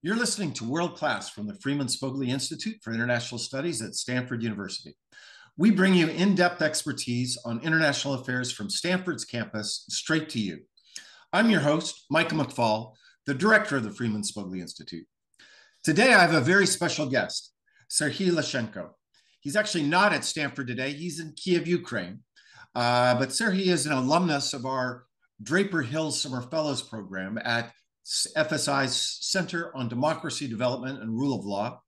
You're listening to World Class from the Freeman Spogli Institute for International Studies at Stanford University. We bring you in depth expertise on international affairs from Stanford's campus straight to you. I'm your host, Michael McFaul, the director of the Freeman Spogli Institute. Today, I have a very special guest, Serhiy Leshchenko. He's actually not at Stanford today, he's in Kiev, Ukraine. Uh, but Serhiy is an alumnus of our Draper Hills Summer Fellows program at FSI's Center on Democracy Development and Rule of Law.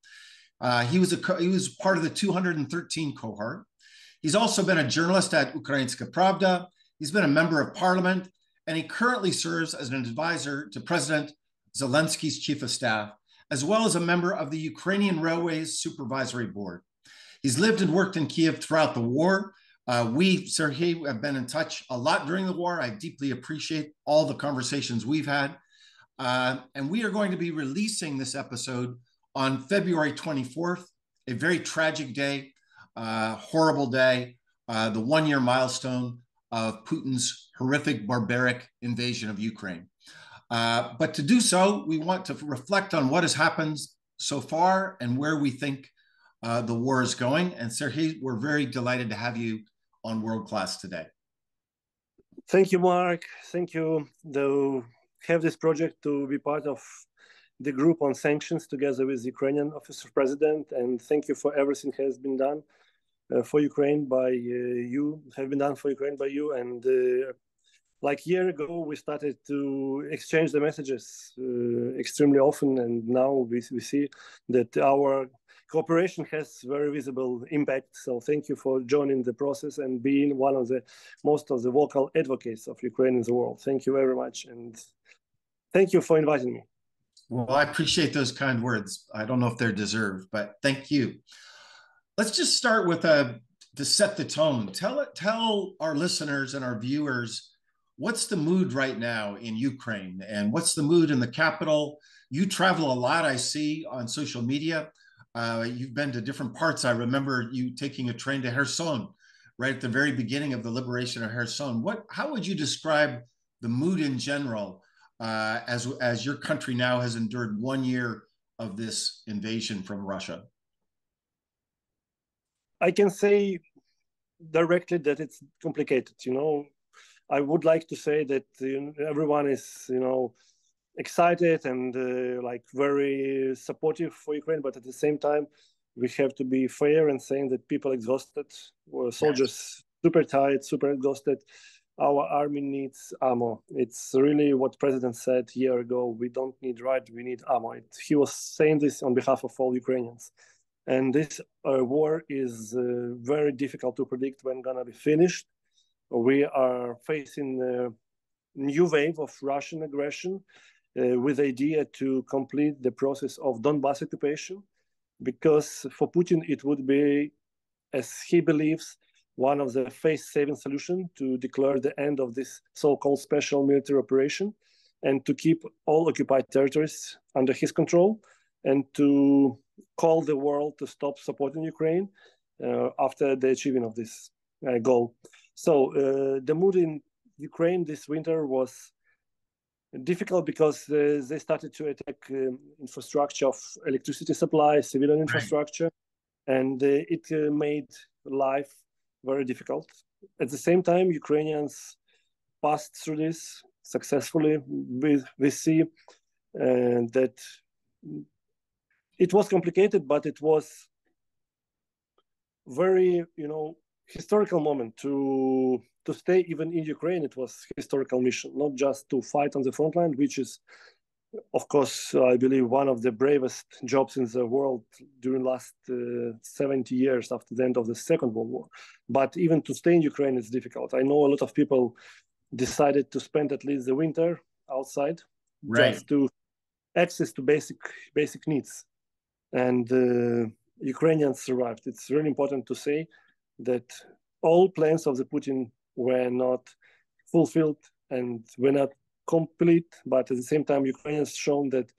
Uh, he was a he was part of the 213 cohort. He's also been a journalist at Ukrainska Pravda. He's been a member of parliament, and he currently serves as an advisor to President Zelensky's chief of staff, as well as a member of the Ukrainian Railways Supervisory Board. He's lived and worked in Kiev throughout the war. Uh, we, Serhiy, have been in touch a lot during the war. I deeply appreciate all the conversations we've had. Uh, and we are going to be releasing this episode on February 24th, a very tragic day, uh, horrible day, uh, the one year milestone of Putin's horrific, barbaric invasion of Ukraine. Uh, but to do so, we want to reflect on what has happened so far and where we think uh, the war is going. And Serhiy, we're very delighted to have you on World Class today. Thank you, Mark. Thank you, the have this project to be part of the group on sanctions together with the Ukrainian Office of President. And thank you for everything has been done uh, for Ukraine by uh, you, have been done for Ukraine by you. And uh, like year ago, we started to exchange the messages uh, extremely often. And now we, we see that our cooperation has very visible impact. So thank you for joining the process and being one of the most of the vocal advocates of Ukraine in the world. Thank you very much. And Thank you for inviting me. Well, I appreciate those kind words. I don't know if they're deserved, but thank you. Let's just start with a uh, to set the tone. Tell tell our listeners and our viewers what's the mood right now in Ukraine and what's the mood in the capital. You travel a lot, I see on social media. Uh, you've been to different parts. I remember you taking a train to Kherson right at the very beginning of the liberation of Kherson. What, how would you describe the mood in general uh, as as your country now has endured one year of this invasion from Russia? I can say directly that it's complicated. You know, I would like to say that you know, everyone is you know excited and uh, like very supportive for Ukraine, but at the same time, we have to be fair and saying that people exhausted, soldiers yes. super tired, super exhausted, our army needs ammo. It's really what President said a year ago. We don't need right, we need ammo. It, he was saying this on behalf of all Ukrainians. And this uh, war is uh, very difficult to predict when gonna be finished. We are facing a new wave of Russian aggression uh, with the idea to complete the process of Donbass occupation, because for Putin it would be, as he believes, one of the face-saving solution to declare the end of this so-called special military operation and to keep all occupied territories under his control and to call the world to stop supporting Ukraine uh, after the achieving of this uh, goal. So uh, the mood in Ukraine this winter was difficult because uh, they started to attack um, infrastructure of electricity supply, civilian infrastructure, right. and uh, it uh, made life very difficult. At the same time, Ukrainians passed through this successfully. We, we see that it was complicated, but it was very, you know, historical moment to to stay even in Ukraine. It was historical mission, not just to fight on the front line, which is of course, I believe one of the bravest jobs in the world during last uh, 70 years after the end of the Second World War. But even to stay in Ukraine is difficult. I know a lot of people decided to spend at least the winter outside right. just to access to basic basic needs, and uh, Ukrainians survived. It's really important to say that all plans of the Putin were not fulfilled and were not complete, but at the same time, Ukraine has shown that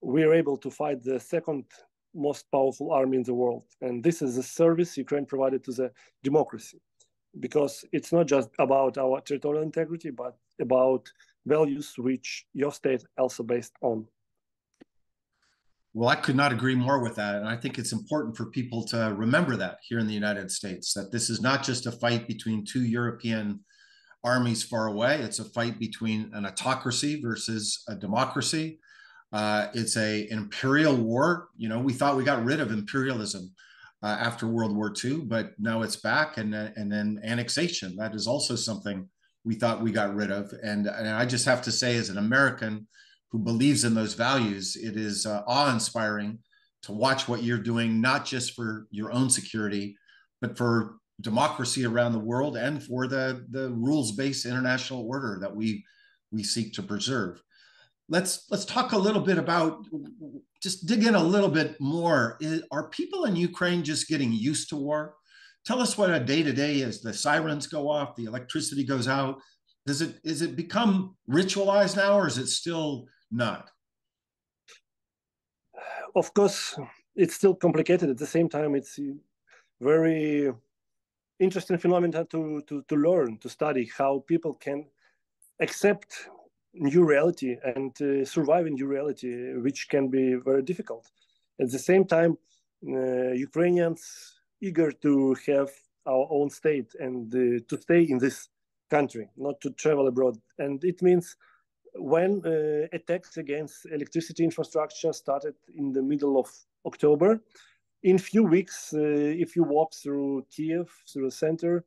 we are able to fight the second most powerful army in the world. And this is a service Ukraine provided to the democracy because it's not just about our territorial integrity, but about values which your state also based on. Well, I could not agree more with that. And I think it's important for people to remember that here in the United States, that this is not just a fight between two European armies far away. It's a fight between an autocracy versus a democracy. Uh, it's a an imperial war. You know, we thought we got rid of imperialism uh, after World War II, but now it's back, and and then annexation. That is also something we thought we got rid of. And, and I just have to say, as an American who believes in those values, it is uh, awe-inspiring to watch what you're doing, not just for your own security, but for democracy around the world and for the, the rules-based international order that we we seek to preserve. Let's let's talk a little bit about just dig in a little bit more. Is, are people in Ukraine just getting used to war? Tell us what a day to day is. The sirens go off, the electricity goes out. Does it is it become ritualized now, or is it still not? Of course, it's still complicated. At the same time, it's very interesting phenomenon to, to, to learn, to study how people can accept new reality and uh, survive in new reality, which can be very difficult. At the same time, uh, Ukrainians eager to have our own state and uh, to stay in this country, not to travel abroad. And it means when uh, attacks against electricity infrastructure started in the middle of October, in few weeks, uh, if you walk through Kiev, through the center,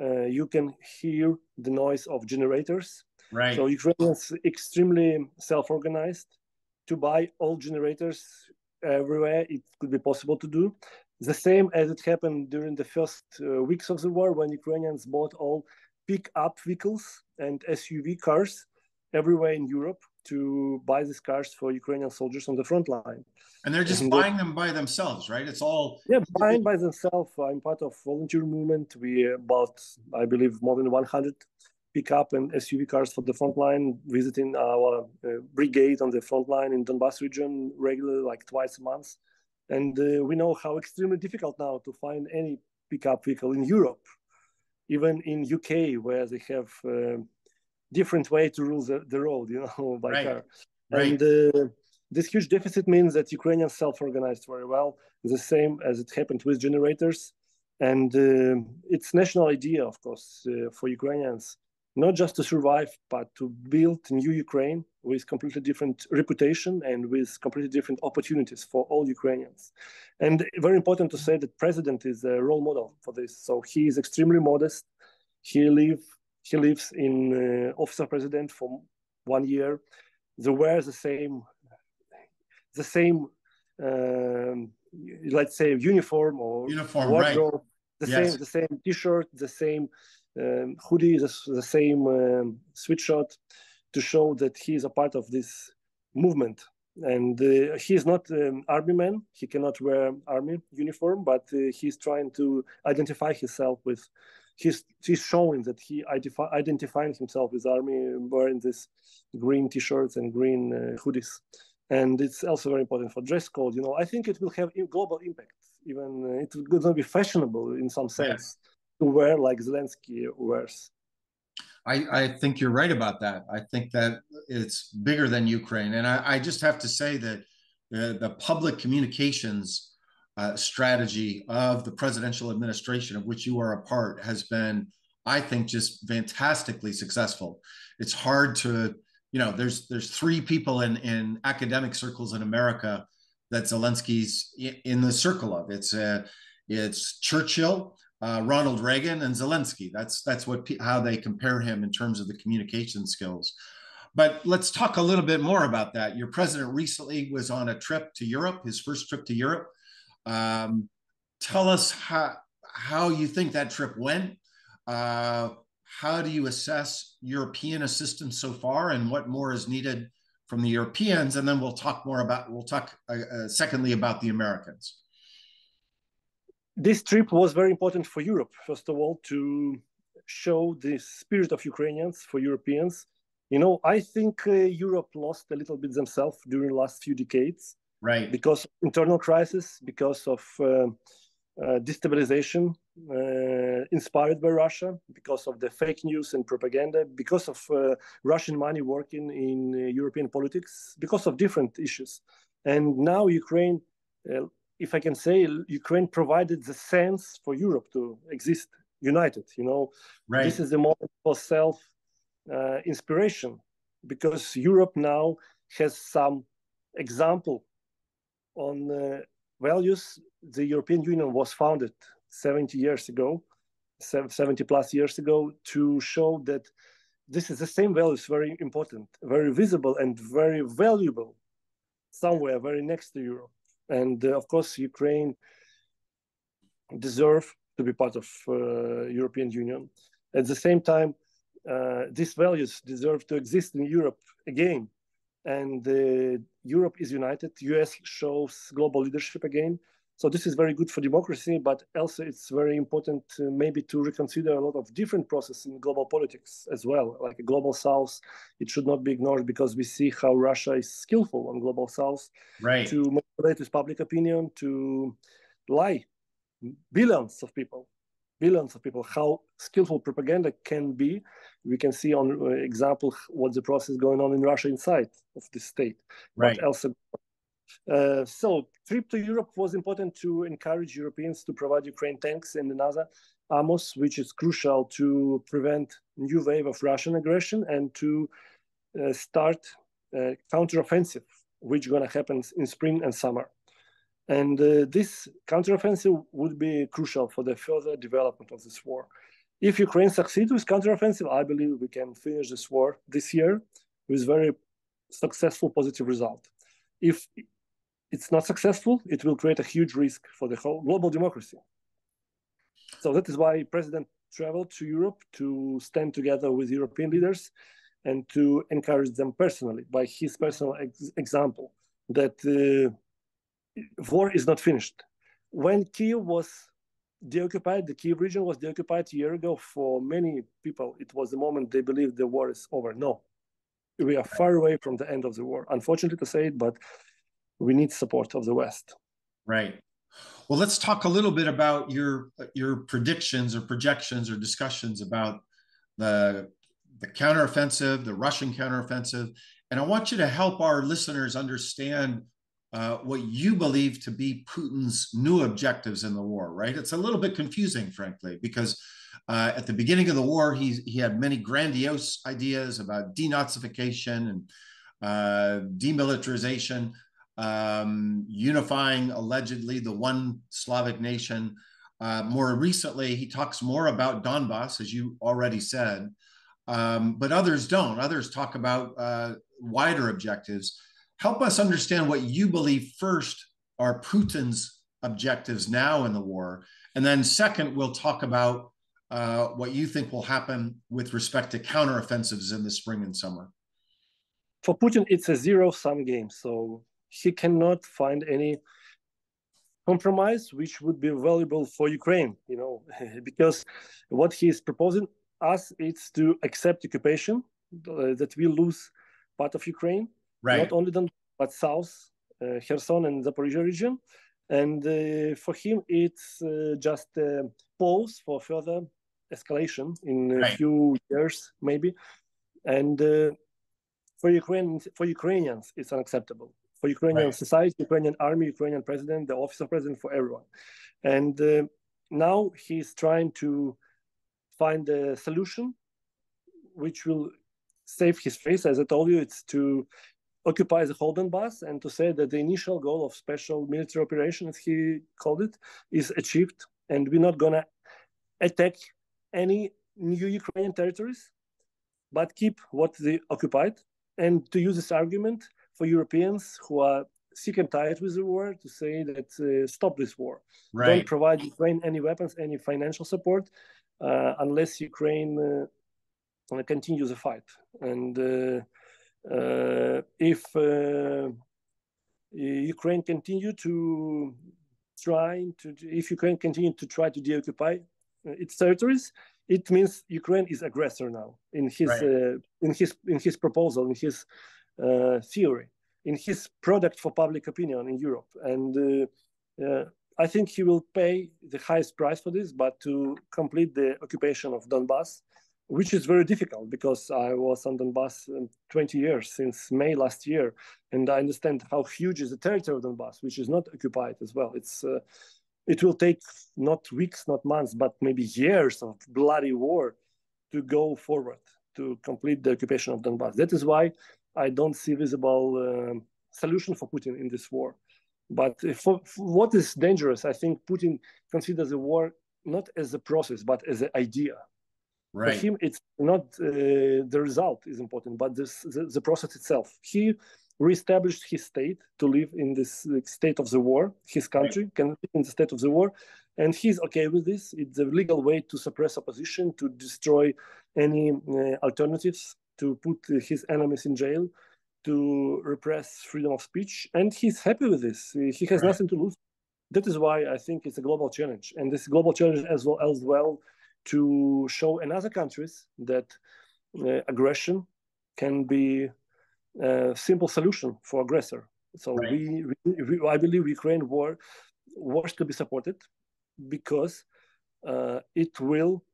uh, you can hear the noise of generators. Right. So Ukrainians extremely self-organized to buy all generators everywhere it could be possible to do. The same as it happened during the first uh, weeks of the war when Ukrainians bought all pick-up vehicles and SUV cars everywhere in Europe to buy these cars for Ukrainian soldiers on the front line. And they're just and buying them by themselves, right? It's all yeah, buying by themselves. I'm part of volunteer movement. We bought, I believe, more than 100 pickup and SUV cars for the front line, visiting our uh, brigade on the front line in Donbass region regularly, like twice a month. And uh, we know how extremely difficult now to find any pickup vehicle in Europe, even in UK, where they have uh, different way to rule the, the road, you know, by right. car. Right. And uh, this huge deficit means that Ukrainians self-organized very well, the same as it happened with generators. And uh, it's national idea, of course, uh, for Ukrainians, not just to survive, but to build new Ukraine with completely different reputation and with completely different opportunities for all Ukrainians. And very important to say that president is a role model for this. So he is extremely modest. He live he lives in uh, office of president for one year. They wear the same, the same, um, let's say uniform or uniform, wardrobe, right. the yes. same, the same T-shirt, the same um, hoodie, the, the same um, sweatshirt, to show that he is a part of this movement. And uh, he is not an army man; he cannot wear army uniform, but uh, he's trying to identify himself with he's he's showing that he identify, identifying himself with army wearing these green t-shirts and green uh, hoodies. And it's also very important for dress code you know. I think it will have global impact even uh, it's going to be fashionable in some sense to wear like zelensky wears. I, I think you're right about that. I think that it's bigger than Ukraine. And I, I just have to say that the, the public communications uh, strategy of the presidential administration of which you are a part has been, I think, just fantastically successful. It's hard to, you know, there's there's three people in in academic circles in America that Zelensky's in the circle of. It's uh, it's Churchill, uh, Ronald Reagan, and Zelensky. That's that's what how they compare him in terms of the communication skills. But let's talk a little bit more about that. Your president recently was on a trip to Europe, his first trip to Europe. Um, tell us how how you think that trip went. Uh, how do you assess European assistance so far, and what more is needed from the Europeans? And then we'll talk more about we'll talk uh, uh, secondly about the Americans. This trip was very important for Europe. First of all, to show the spirit of Ukrainians for Europeans. You know, I think uh, Europe lost a little bit themselves during the last few decades right because internal crisis because of uh, uh, destabilization uh, inspired by russia because of the fake news and propaganda because of uh, russian money working in uh, european politics because of different issues And now Ukraine, uh, if I can say, Ukraine provided the sense for Europe to exist united. You know, right. this is the moment for self uh, inspiration because Europe now has some example on uh, values. The European Union was founded 70 years ago, 70 plus years ago, to show that this is the same values, very important, very visible, and very valuable somewhere very next to Europe. And uh, of course, Ukraine deserve to be part of uh, European Union. At the same time, uh, these values deserve to exist in Europe again. And uh, Europe is united. US shows global leadership again. So this is very good for democracy, but also it's very important to maybe to reconsider a lot of different processes in global politics as well. Like a global south, it should not be ignored because we see how Russia is skillful on global south right. to manipulate with public opinion, to lie billions of people, billions of people. How skillful propaganda can be, we can see on uh, example what the process going on in Russia inside of the state, right. also uh, so trip to Europe was important to encourage Europeans to provide Ukraine tanks and another AMOS, which is crucial to prevent new wave of Russian aggression and to uh, start a counteroffensive, which is going to happen in spring and summer. And uh, this counteroffensive would be crucial for the further development of this war. If Ukraine succeeds with counteroffensive, I believe we can finish this war this year with very successful positive result. If it's not successful, it will create a huge risk for the whole global democracy. So that is why President traveled to Europe to stand together with European leaders and to encourage them personally by his personal ex example that uh, war is not finished. When Kiev was deoccupied, the Kiev region was deoccupied a year ago. For many people, it was the moment they believed the war is over. No, we are far away from the end of the war. Unfortunately to say it, but we need support of the West. Right. Well, let's talk a little bit about your your predictions or projections or discussions about the the counteroffensive, the Russian counteroffensive, and I want you to help our listeners understand uh, what you believe to be Putin's new objectives in the war. Right? It's a little bit confusing, frankly, because uh, at the beginning of the war, he he had many grandiose ideas about denazification and uh, demilitarization um, unifying allegedly the one Slavic nation. Uh, more recently, he talks more about Donbass, as you already said, um, but others don't. Others talk about uh, wider objectives. Help us understand what you believe first are Putin's objectives now in the war. And then, second, we'll talk about uh, what you think will happen with respect to counteroffensives in the spring and summer. For Putin, it's a zero sum game. So he cannot find any compromise which would be valuable for Ukraine, you know, because what he is proposing us is to accept occupation, uh, that we lose part of Ukraine, right. not only the but south, uh, Kherson and Zaporizhia region. And uh, for him, it's uh, just a pause for further escalation in a right. few years, maybe. And uh, for Ukraine, for Ukrainians, it's unacceptable for Ukrainian right. society, Ukrainian army, Ukrainian president, the office of president, for everyone. And uh, now he's trying to find a solution which will save his face. As I told you, it's to occupy the whole Donbass and to say that the initial goal of special military operation, as he called it, is achieved. And we're not going to attack any new Ukrainian territories, but keep what they occupied. And to use this argument, for Europeans who are sick and tired with the war to say that uh, stop this war. Right. Don't provide Ukraine any weapons, any financial support, uh, unless Ukraine uh, continues the fight. And uh, if uh, Ukraine continue to try to, if Ukraine continue to try to deoccupy its territories, it means Ukraine is aggressor now in his right. in his in his proposal in his uh, theory in his product for public opinion in Europe. And uh, uh, I think he will pay the highest price for this, but to complete the occupation of Donbass which is very difficult because I was on Donbass 20 years since May last year, and I understand how huge is the territory of Donbass, which is not occupied as well. It's uh, it will take not weeks, not months, but maybe years of bloody war to go forward to complete the occupation of Donbass. That is why I don't see visible uh, solution for Putin in this war. But for, for what is dangerous, I think Putin considers the war not as a process, but as an idea. Right. For him, it's not uh, the result is important, but this, the, the process itself. He reestablished his state to live in this state of the war. His country right. can live in the state of the war, and he's okay with this. It's a legal way to suppress opposition, to destroy any uh, alternatives, to put his enemies in jail, to repress freedom of speech, and he's happy with this. He has right. nothing to lose. That is why I think it's a global challenge, and this global challenge as well as well to show in other countries that uh, aggression can be a simple solution for aggressor. So right. we, we, I believe Ukraine war was to be supported because uh, it will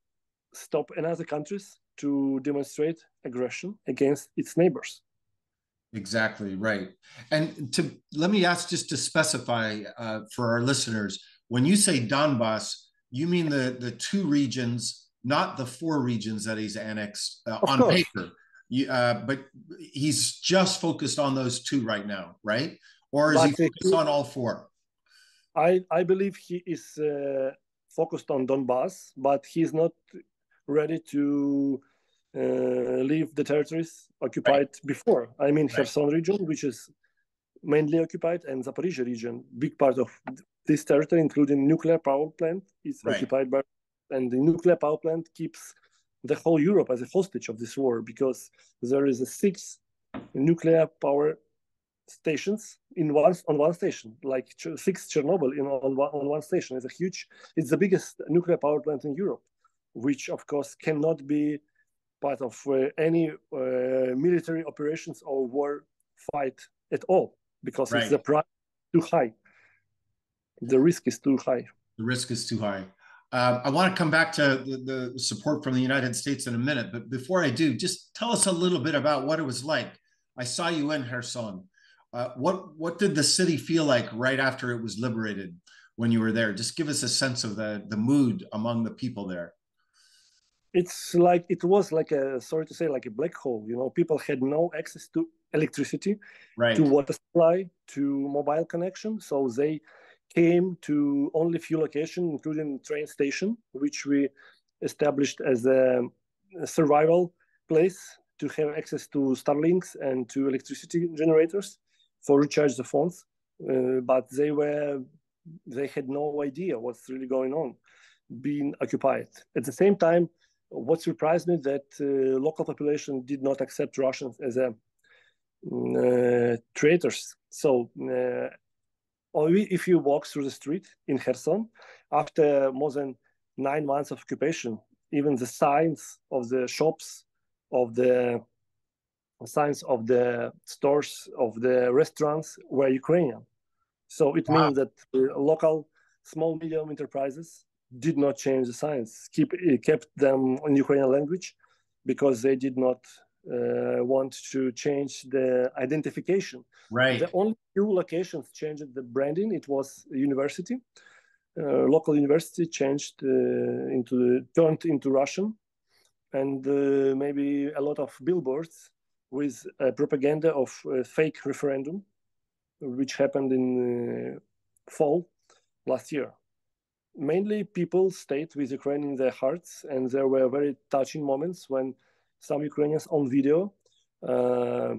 stop in other countries to demonstrate aggression against its neighbors. Exactly right. And to let me ask just to specify uh, for our listeners, when you say Donbass, you mean the the two regions, not the four regions that he's annexed uh, on course. paper. You, uh, but he's just focused on those two right now, right? Or is but he focused he, on all four? I I believe he is uh, focused on Donbass, but he's not ready to uh, leave the territories occupied right. before. I mean, right. Kherson region, which is mainly occupied, and Zaporizhia region, big part of this territory, including nuclear power plant, is right. occupied by, and the nuclear power plant keeps the whole Europe as a hostage of this war because there is a six nuclear power stations in one on one station, like six Chernobyl in on one, on one station. It's a huge, it's the biggest nuclear power plant in Europe, which of course cannot be part of uh, any uh, military operations or war fight at all because right. it's the price too high. The risk is too high. The risk is too high. Uh, I want to come back to the, the, support from the United States in a minute, but before I do, just tell us a little bit about what it was like. I saw you in Kherson. Uh, what what did the city feel like right after it was liberated when you were there? Just give us a sense of the the mood among the people there it's like it was like a sorry to say like a black hole you know people had no access to electricity right. to water supply to mobile connection. So they came to only few locations including train station which we established as a, a survival place to have access to starlinks and to electricity generators for recharge the phones. Uh, but they were they had no idea what's really going on being occupied. At the same time what surprised me that uh, local population did not accept Russians as a traitors. So uh, if you walk through the street in Kherson, after more than nine months of occupation, even the signs of the shops, of the signs of the stores, of the restaurants were Ukrainian. So it wow. means that local small medium enterprises did not change the signs, keep kept them in Ukrainian language because they did not uh, want to change the identification. Right. The only few locations changed the branding. It was university, uh, local university changed uh, into turned into Russian, and uh, maybe a lot of billboards with propaganda of fake referendum, which happened in uh, fall last year mainly people stayed with Ukraine in their hearts, and there were very touching moments when some Ukrainians on video uh,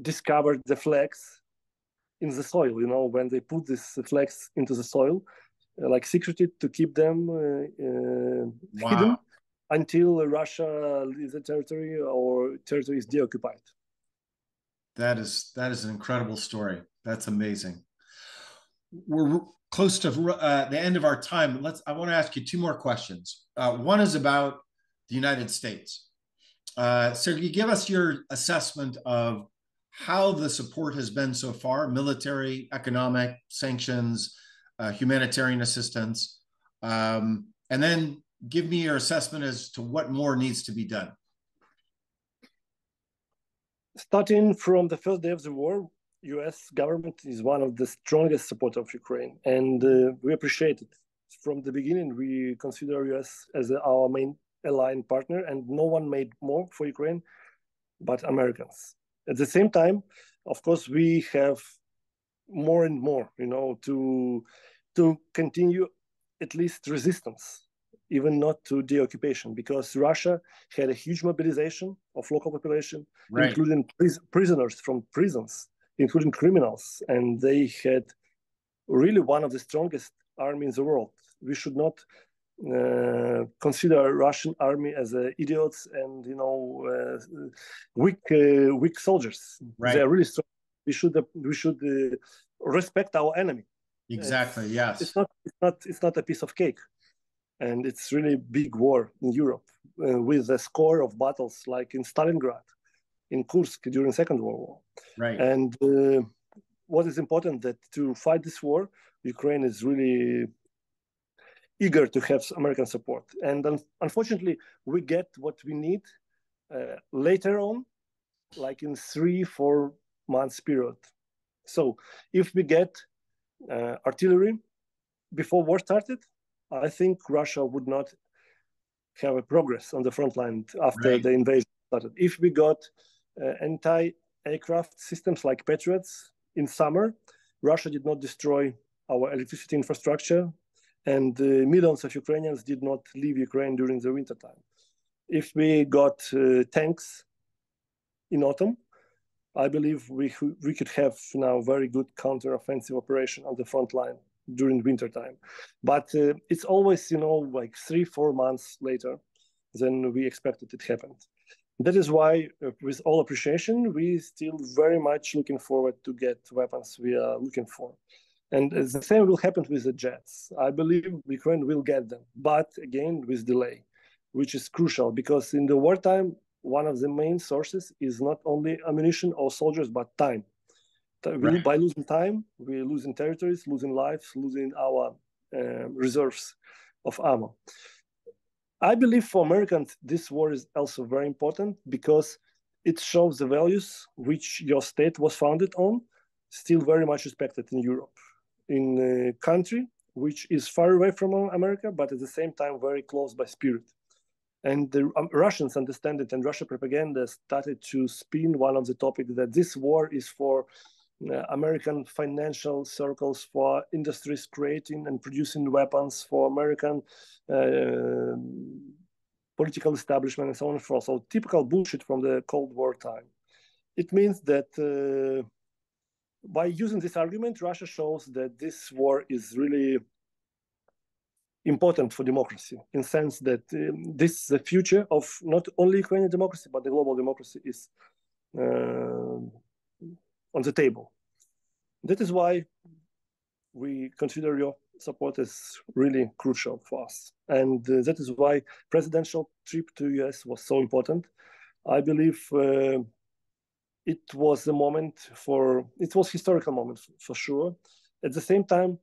discovered the flags in the soil. You know, when they put these flags into the soil, uh, like secreted to keep them uh, uh wow. hidden until Russia leaves the territory or territory is deoccupied. That is that is an incredible story. That's amazing. We're close to uh, the end of our time. Let's. I want to ask you two more questions. Uh, one is about the United States. Uh, you give us your assessment of how the support has been so far: military, economic sanctions, uh, humanitarian assistance, um, and then give me your assessment as to what more needs to be done. Starting from the first day of the war, U.S. government is one of the strongest supporters of Ukraine, and uh, we appreciate it. From the beginning, we consider U.S. as our main aligned partner, and no one made more for Ukraine but Americans. At the same time, of course, we have more and more, you know, to to continue at least resistance, even not to the occupation, because Russia had a huge mobilization of local population, right. including pris- prisoners from prisons, including criminals, and they had really one of the strongest army in the world. We should not uh, consider Russian army as uh, idiots and you know uh, weak uh, weak soldiers. Right. They are really strong. We should we should uh, respect our enemy. Exactly. yes. It's not. It's not. It's not a piece of cake, and it's really big war in Europe uh, with a score of battles like in Stalingrad, in Kursk during Second World War. Right. And what is important that to fight this war, Ukraine is really eager to have American support. And un- unfortunately, we get what we need uh, later on, like in three, four months period. So if we get uh, artillery before war started, I think Russia would not have a progress on the front line after right. the invasion started. If we got uh, anti-aircraft systems like Patriots in summer, Russia did not destroy our electricity infrastructure and uh, millions of Ukrainians did not leave Ukraine during the winter time. If we got uh, tanks in autumn, I believe we, we could have now very good counter-offensive operation on the front line during winter time. But uh, it's always, you know, like three, four months later than we expected it happened. That is why, uh, with all appreciation, we still very much looking forward to get weapons we are looking for. And the same will happen with the jets. I believe Ukraine will get them, but again with delay, which is crucial because in the wartime, one of the main sources is not only ammunition or soldiers, but time. Right. By losing time, we're losing territories, losing lives, losing our uh, reserves of ammo. I believe for Americans, this war is also very important because it shows the values which your state was founded on, still very much respected in Europe in a country which is far away from America, but at the same time very close by spirit. And the um, Russians understand it, and Russia propaganda started to spin one of the topics that this war is for uh, American financial circles, for industries creating and producing weapons, for American uh, political establishment, and so on and so forth. So typical bullshit from the Cold War time. It means that uh, by using this argument, Russia shows that this war is really important for democracy in sense that um, this the future of not only Ukrainian democracy but the global democracy is uh, on the table. That is why we consider your support as really crucial for us, and uh, that is why presidential trip to US was so important. I believe uh, it was a moment for it was historical moment for sure. At the same time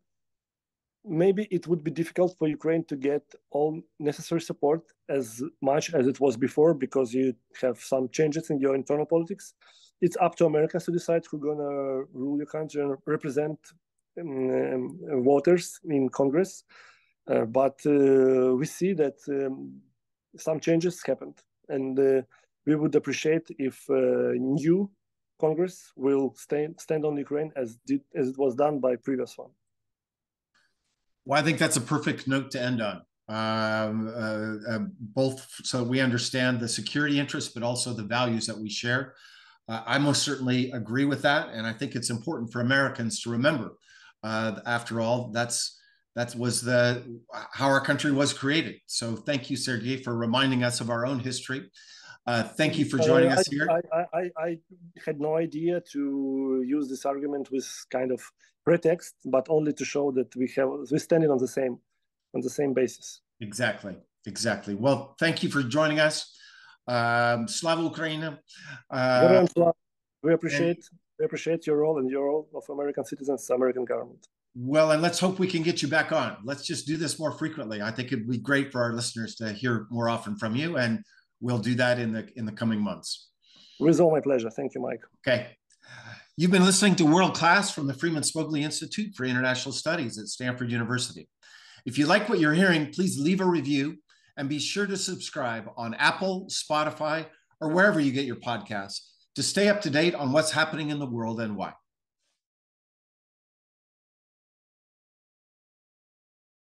maybe it would be difficult for ukraine to get all necessary support as much as it was before because you have some changes in your internal politics. It's up to americans to decide who's going to rule your country and represent um, voters in congress. Uh, but uh, we see that um, some changes happened and uh, we would appreciate if uh, new Congress will stand stand on Ukraine as did as it was done by previous one. Well, I think that's a perfect note to end on. Um, uh, uh, both so we understand the security interests, but also the values that we share. Uh, I most certainly agree with that, and I think it's important for Americans to remember. Uh, after all, that's that was the how our country was created. So thank you, Sergei, for reminding us of our own history. Uh, thank you for joining uh, us here. I, I, I, had no idea to use this argument with kind of pretext, but only to show that we have we're standing on the same on the same basis. Exactly, exactly. Well, thank you for joining us. Um, Slava Ukraine. Uh, we appreciate we appreciate your role and your role of American citizens, American government. Well, and let's hope we can get you back on. Let's just do this more frequently. I think it'd be great for our listeners to hear more often from you, and we'll do that in the in the coming months. With all my pleasure. Thank you, Mike. Okay. You've been listening to World Class from the Freeman Spogli Institute for International Studies at Stanford University. If you like what you're hearing, please leave a review and be sure to subscribe on Apple, Spotify, or wherever you get your podcasts to stay up to date on what's happening in the world and why.